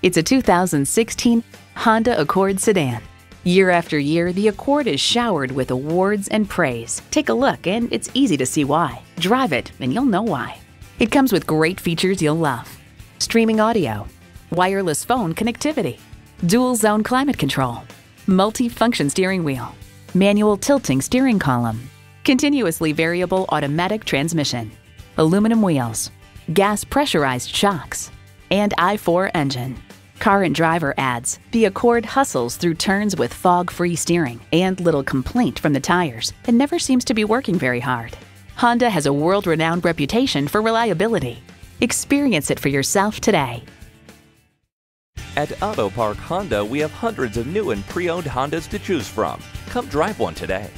It's a 2016 Honda Accord sedan. Year after year, the Accord is showered with awards and praise. Take a look, and it's easy to see why. Drive it, and you'll know why. It comes with great features you'll love streaming audio, wireless phone connectivity, dual zone climate control, multi function steering wheel, manual tilting steering column, continuously variable automatic transmission, aluminum wheels, gas pressurized shocks, and i4 engine. Car and Driver adds The Accord hustles through turns with fog free steering and little complaint from the tires and never seems to be working very hard. Honda has a world renowned reputation for reliability. Experience it for yourself today. At Auto Park Honda, we have hundreds of new and pre owned Hondas to choose from. Come drive one today.